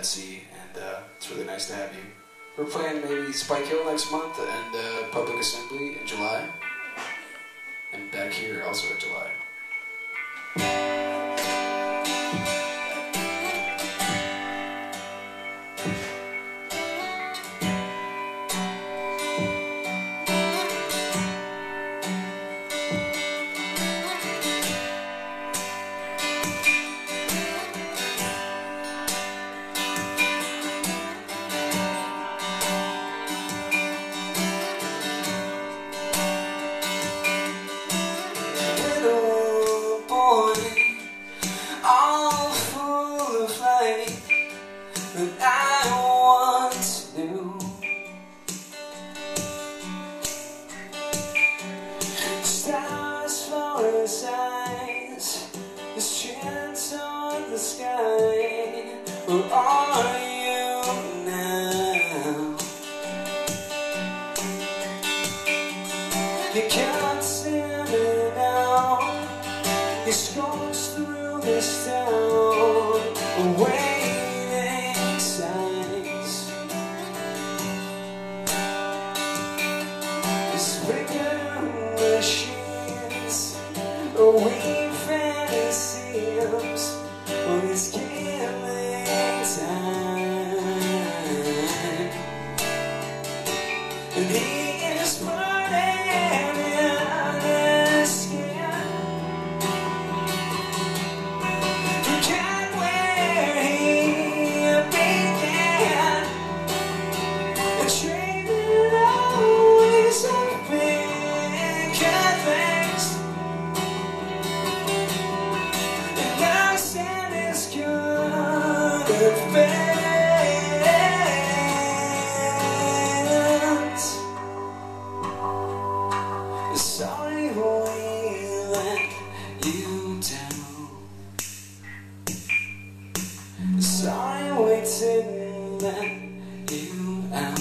and uh, it's really nice to have you. We're playing maybe Spike Hill next month and uh, Public Assembly in July, and back here also in July. I once knew. Stars his eyes, his. Where are you now? You can't Sorry we let you down. You out.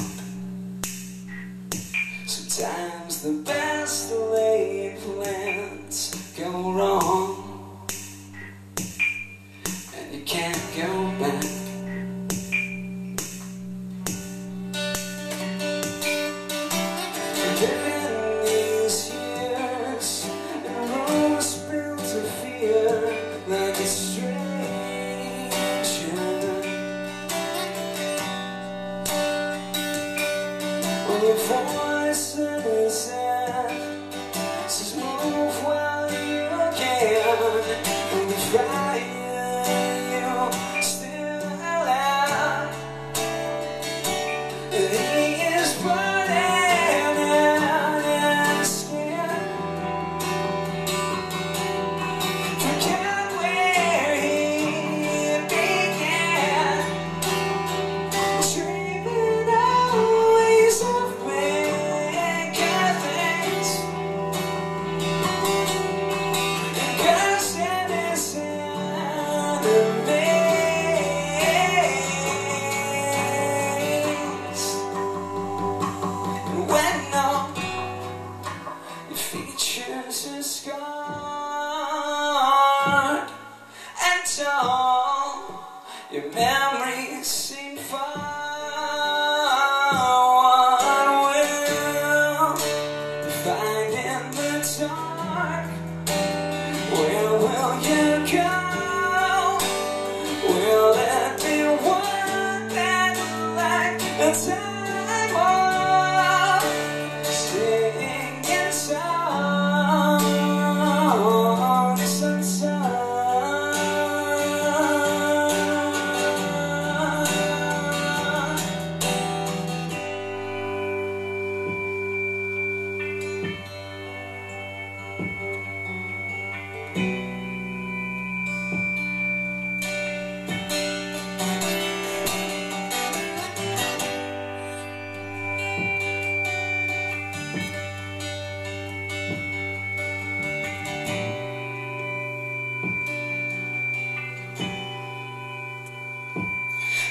Sometimes the best laid plans go wrong, and you can't go back. Well, and your memories seem far. What will you find in the dark? Where will you go?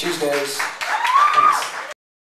guys.